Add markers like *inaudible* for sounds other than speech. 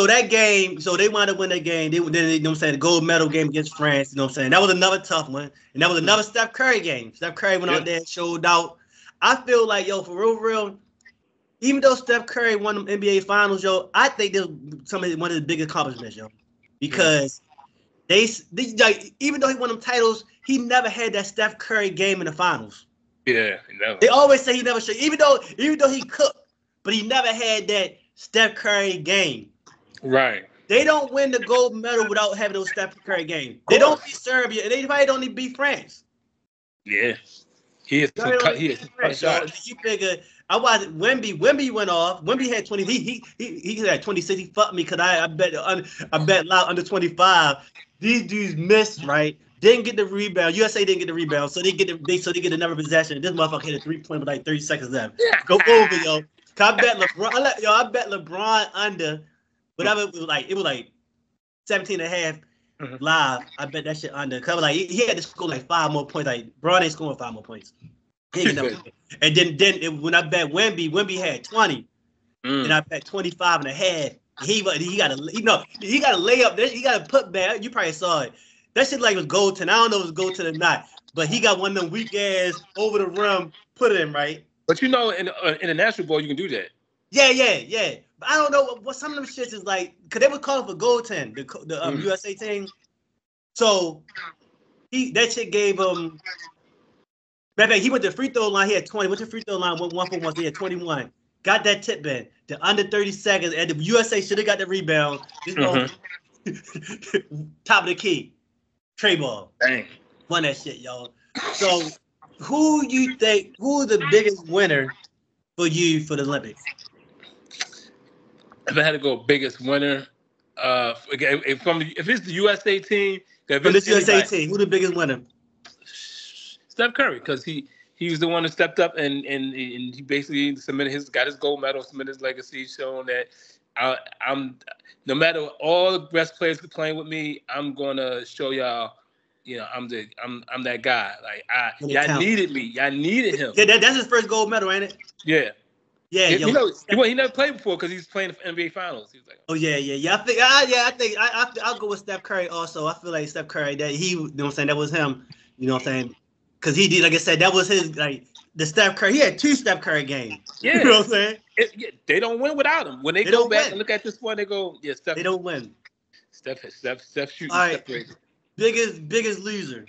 so that game, so they wanted to win that game. They then they, you know what I'm saying the gold medal game against France. You know what I'm saying that was another tough one, and that was another Steph Curry game. Steph Curry went Yeah. out there and showed out. I feel like yo for real, real. Even though Steph Curry won the NBA Finals, yo, I think this some of one of the biggest accomplishments, yo, because they, they like even though he won them titles, he never had that Steph Curry game in the finals. Yeah, no. They always say he never should, even though even though he cooked, but he never had that Steph Curry game. Right. They don't win the gold medal without having those Steph Curry game. They don't beat Serbia, and they probably don't even beat France. Yeah. He is They some don't cut. He is cut France, so. You figure I watched Wemby. Wemby went off. Wemby had twenty. He he he, he had twenty six. He fucked me because I I bet I bet loud under twenty five. These dudes missed right. Didn't get the rebound. USA didn't get the rebound, so they get the they so they get another possession. This motherfucker hit a three point with like thirty seconds left. Go over, yo. I bet LeBron. I let, yo, I bet LeBron under. Whatever it was like, it was like 17 and a half Mhm. live. I bet that shit under. Cause like he, had to score like five more points. Like Bron ain't scoring five more points. He ain't gonna- *laughs* and then then it, when I bet Wemby, Wemby had 20, Mm. and I bet 25 and a half. He he got a you know he got a layup. there. He got a put back. You probably saw it. That shit like was goaltend. I don't know if it was goaltend or not, but he got one of them weak ass over the rim, put it in right. But you know, in uh, in the national ball, you can do that. Yeah, yeah, yeah. I don't know what, some of them shits is like, cause they were calling for goaltend, the co- the um, Mhm. USA team. So he that shit gave him. Matter of he went to free throw line. He had twenty. Went to free throw line. Went one for one. So he had twenty one. Got that tip in. The under thirty seconds, and the USA should have got the rebound. Mhm. *laughs* top of the key. Trey ball Dang. won that shit, y'all. So who you think? Who the biggest winner for you for the Olympics? If I had to go biggest winner, uh, if, if from if it's the USA team, if For it's this USA team, who the biggest winner? Steph Curry, because he he was the one who stepped up and and, and he basically submitted his got his gold medal, submitted his legacy, showing that I, I'm no matter all the best players playing with me, I'm gonna show y'all. You know, I'm the I'm I'm that guy. Like I y'all needed me. Y'all needed him. Yeah, that, that's his first gold medal, ain't it? Yeah. Yeah, He- yo. you know, he, well, he never played before because he's playing the NBA Finals. He was like, Oh yeah, yeah, yeah. I think, I, yeah, I think I, I, I'll go with Steph Curry. Also, I feel like Steph Curry that he, you know, what I'm saying that was him. You know, what I'm saying because he did, like I said, that was his like the Steph Curry. He had two Steph Curry games. yeah, *laughs* You know what I'm saying? it- yeah, they don't win without him. When they, They go back win. and look at this one, they go, yeah, Steph, They don't win. Steph, Steph, Steph shooting. All right. Steph crazy. Biggest, biggest loser.